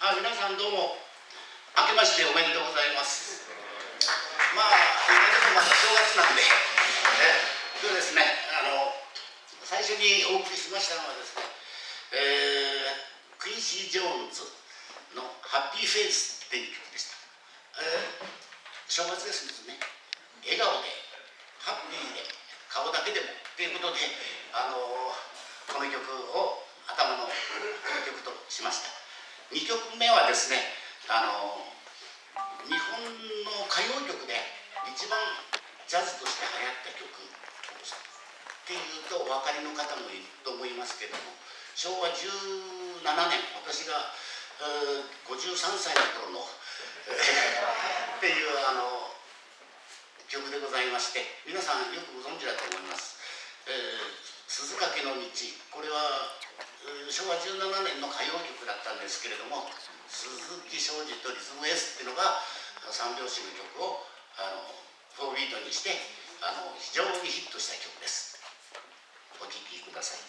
あ皆さんどうも明けましておめでとうございます。まあ今でもまた正月なんでえそうですねあの最初にお送りしましたのはですね、えー、クインシー・ジョーンズの「 Happy Face」っていう曲でした、えー、正月ですね。笑顔でハッピーで顔だけでもということであのこの曲を頭の曲としました。2曲目はですねあの日本の歌謡曲で一番ジャズとして流行った曲っていうとお分かりの方もいると思いますけども昭和17年私が53歳の頃のっていうあの曲でございまして皆さんよくご存知だと思います。えー、鈴懸の道。これは昭和17年の歌謡曲だったんですけれども鈴木昌司とリズムエスっていうのが三拍子の曲をあの4ビートにしてあの非常にヒットした曲です。お聴きください。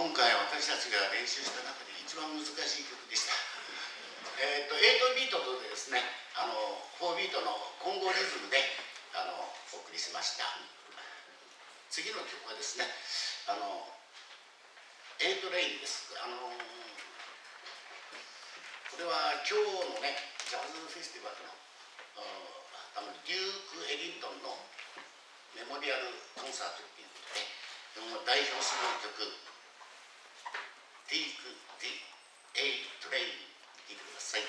今回私たちが練習した中で一番難しい曲でした。えっ、と8ビートとですねあの4ビートの混合リズムであのお送りしました。次の曲はですねあの8レインです。あのこれは今日のねジャズフェスティバルのあのデューク・エリントンのメモリアルコンサートっていうことで代表する曲「Take the A Train」聴いてください。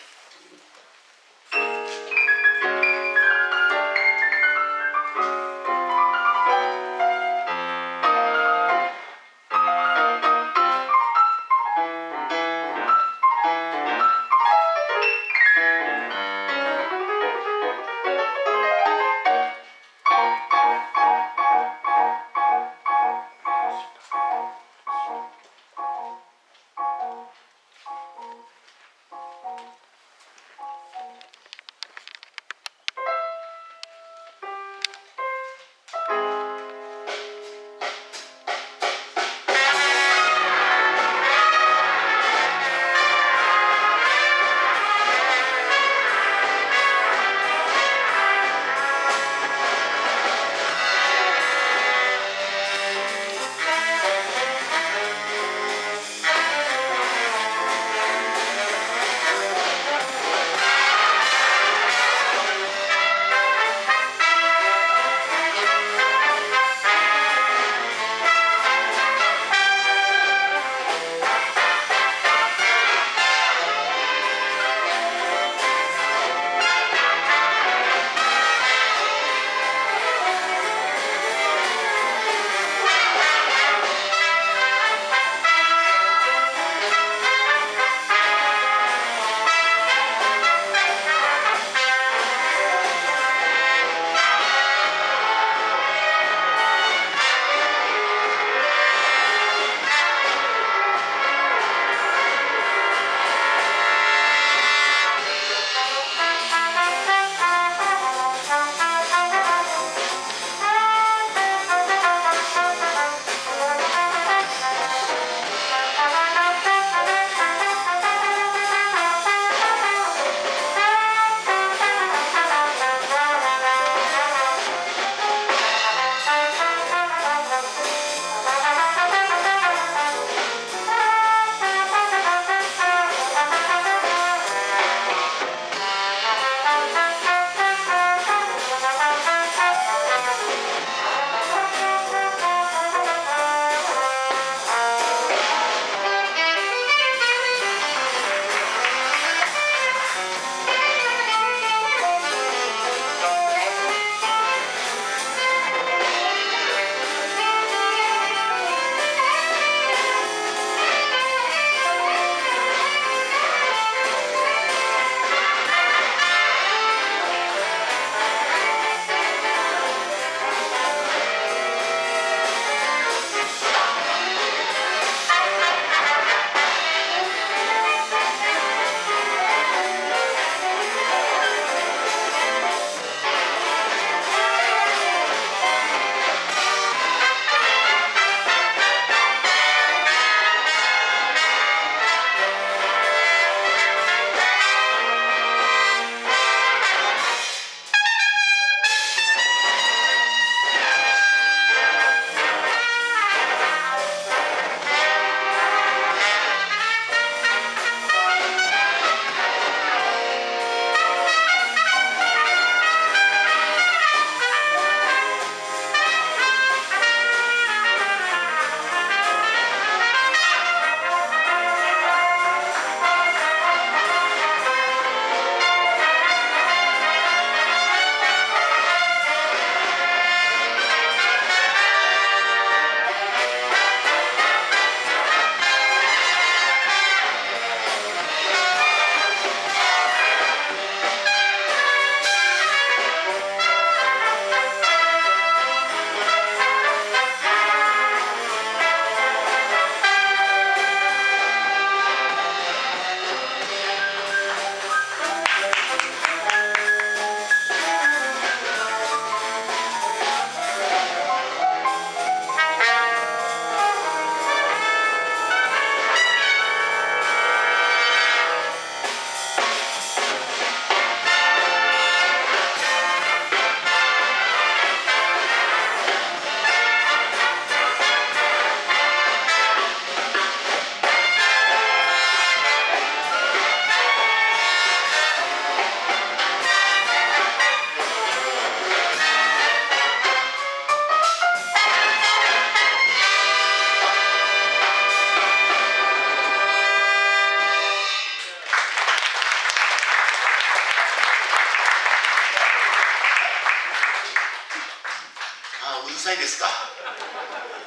ないですか。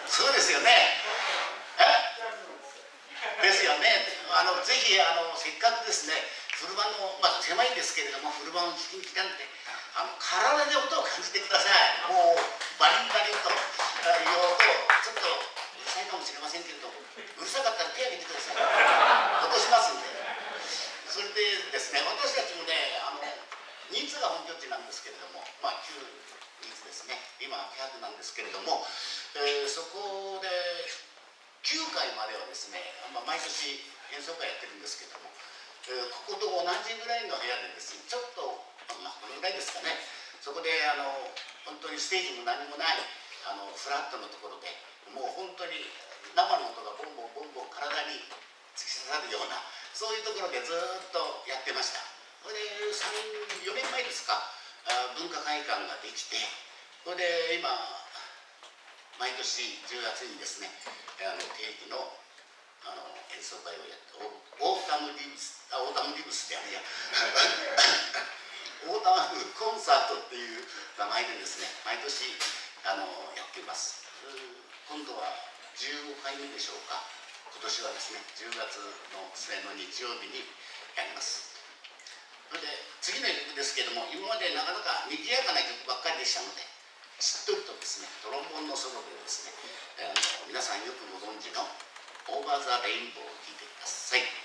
そうですよね。え？ですよね。あのぜひあのせっかくですね古場のまあ狭いんですけれども古場の聞きに来たんであの体で音を感じてください。もうバリンバリンという音をちょっとうるさいかもしれませんけれどもうるさかったら手を挙げてください。落としますんで。それでですね私たちもねあの人数が本拠地なんですけれどもまあ9今は100なんですけれども、えー、そこで9回まではですね、まあ、毎年演奏会やってるんですけども、えー、ここと同じぐらいの部屋でですねちょっとまあこのぐらいですかねそこであの本当にステージも何もないあのフラットのところでもう本当に生の音がボンボンボンボン体に突き刺さるようなそういうところでずっとやってました。それで4年前ですか文化会館ができてそれで今毎年10月にですねあの定期のあの演奏会をやってオータムリブスあオータムリブスであれや。オータムコンサートっていう名前でですね毎年あのやっています。今度は15回目でしょうか。今年はですね10月の末の日曜日にやります。それで次の曲ですけども今までなかなか賑やかな曲ばっかりでしたのでしっとりとですねトロンボンのソロでですねあの皆さんよくご存知の「オーバー・ザ・レインボー」を聴いてください。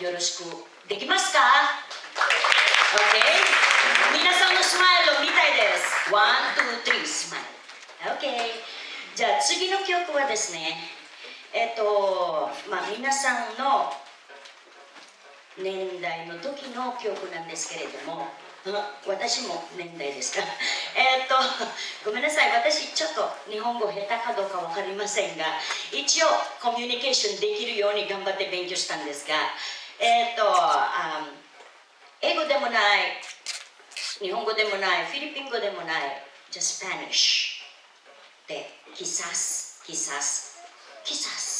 よろしく。できますか ?OK 皆さんのスマイルを見たいです。 One, two, three, smile. OK じゃあ次の曲はですねえっ、とまあ皆さんの年代の時の曲なんですけれども私も年代ですか？えっとごめんなさい。私ちょっと日本語下手かどうか分かりませんが一応コミュニケーションできるように頑張って勉強したんですがえっ、ー、とあ英語でもない日本語でもないフィリピン語でもないじゃあスペニッシュ。でキサスキサスキサス。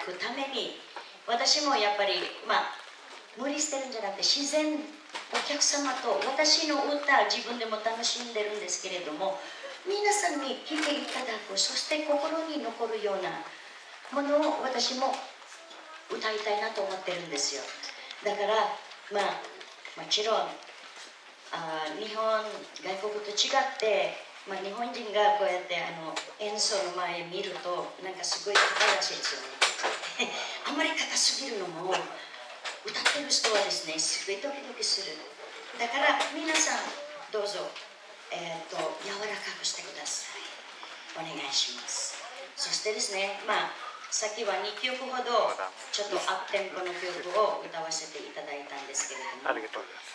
くために私もやっぱりまあ無理してるんじゃなくて自然お客様と私の歌自分でも楽しんでるんですけれども皆さんに聴いていただくそして心に残るようなものを私も歌いたいなと思ってるんですよ。だからまあもちろんあ日本外国と違って、まあ、日本人がこうやってあの演奏の前見るとなんかすごい硬いらしいですよね。あまり硬すぎるのも歌ってる人はですねすごいドキドキする。だから皆さんどうぞ、えー、と柔らかくしてください。お願いします。そしてですねまあさっきは2曲ほどちょっとアップテンポの曲を歌わせていただいたんですけれども。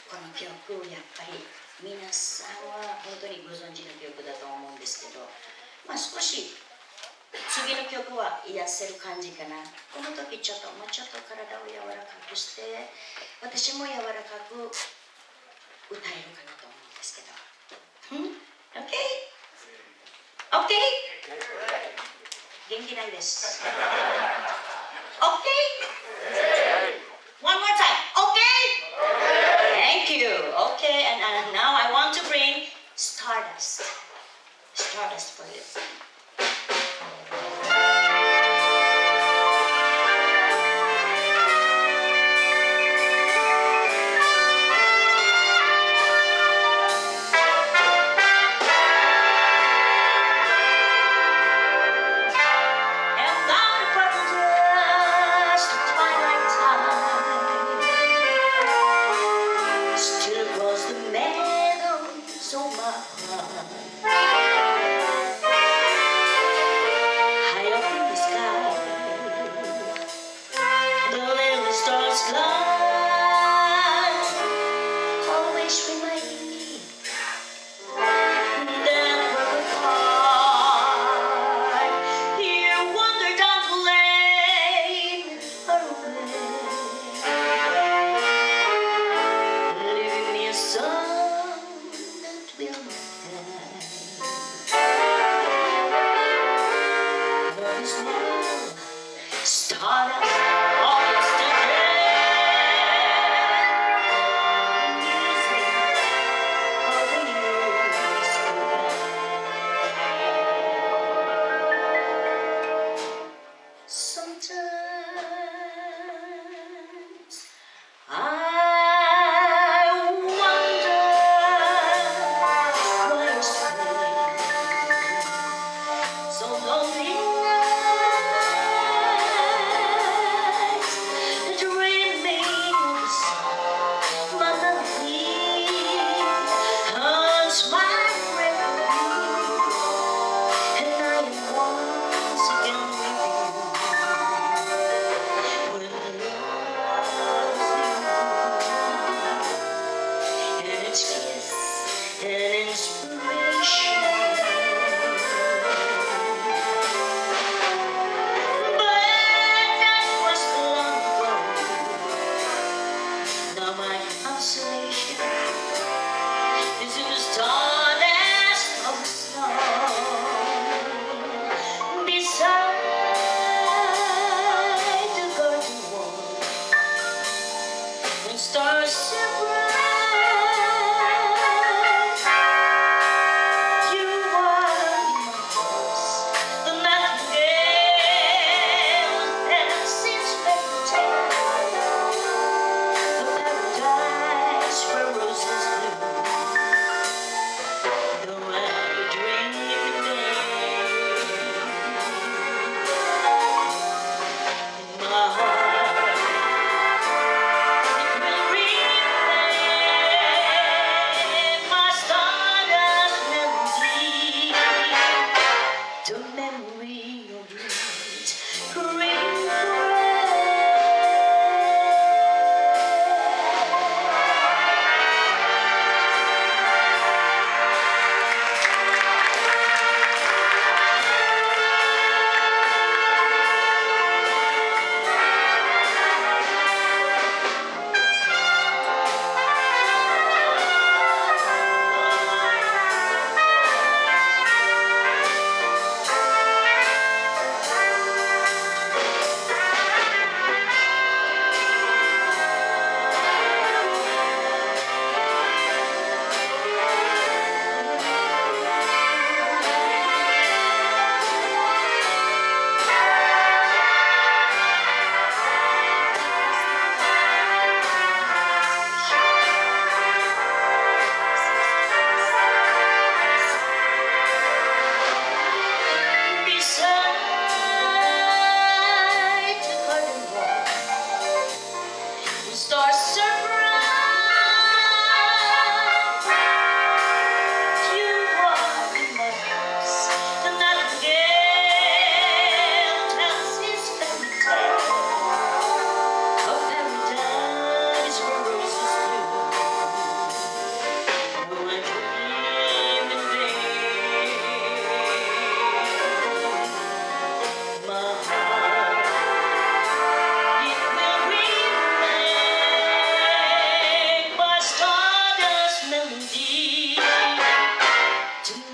この曲やっぱり皆さんは本当にご存知の曲だと思うんですけど、まあ、少し次の曲は癒せる感じかなこの時ちょっともうちょっと体を柔らかくして私も柔らかく歌えるかなと思うんですけどうん OK? OK? okay? okay? 元気ないです OK? One more time OK? Thank you. Okay, and uh, now I want to bring Stardust. Stardust for you.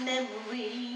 Memory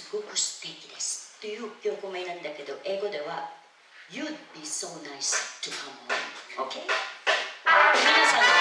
すごく素敵です。という曲名なんだけど英語では You'd be so nice to come home」OK? 皆さん。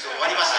終わりました